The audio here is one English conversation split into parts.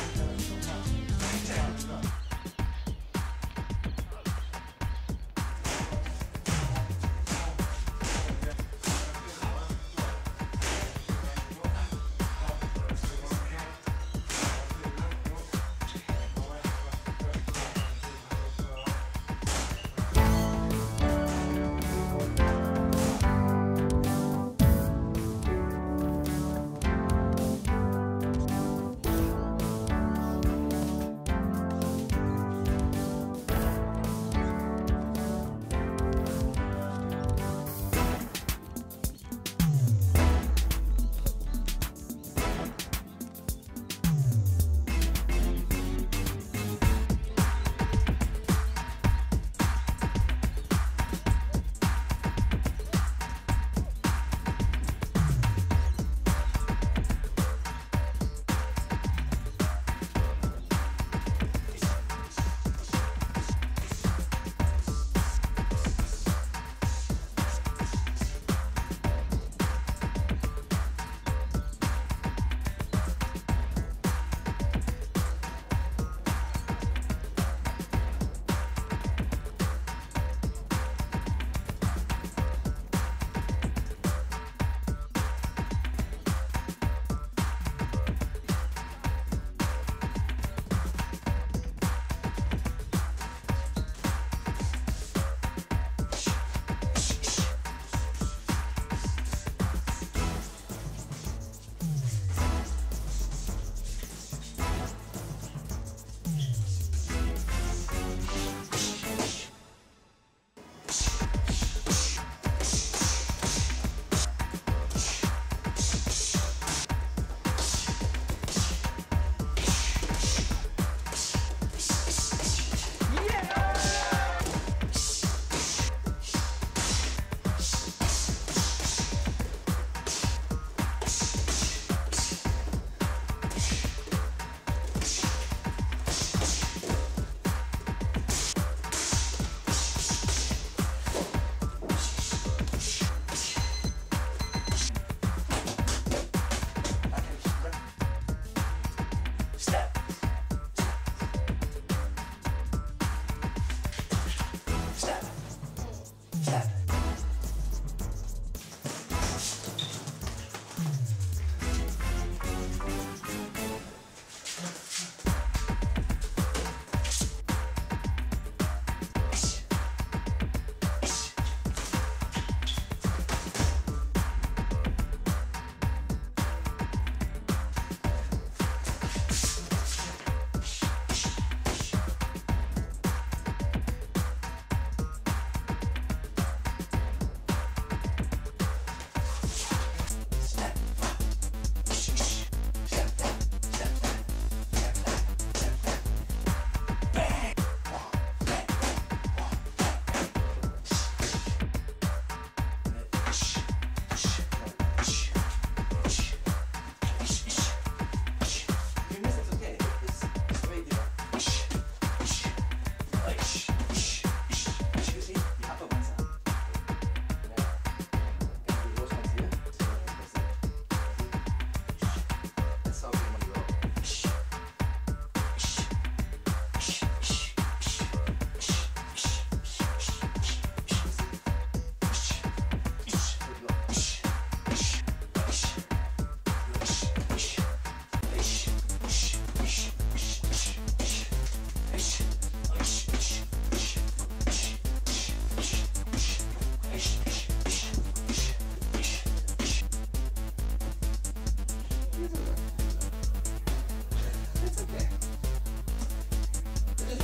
Take that.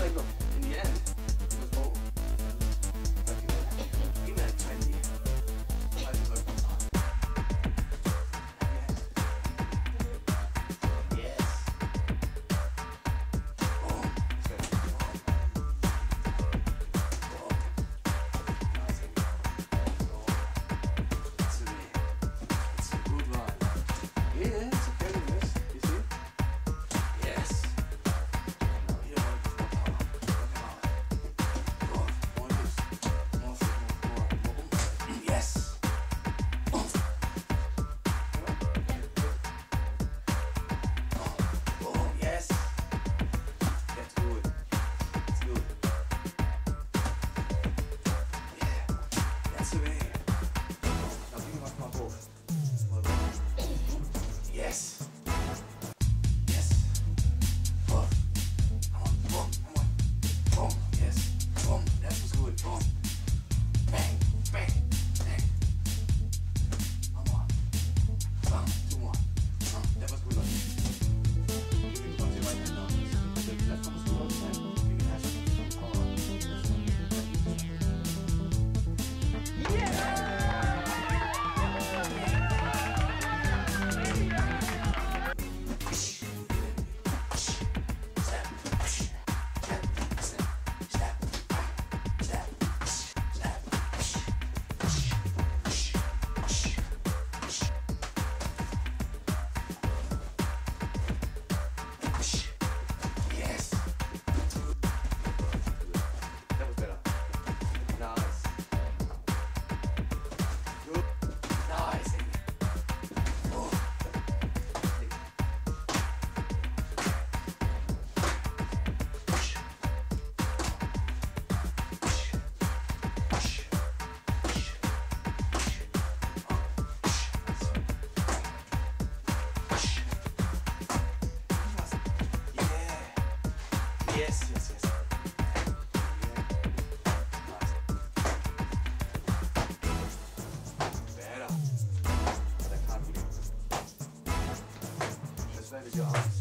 arreglo. your heart.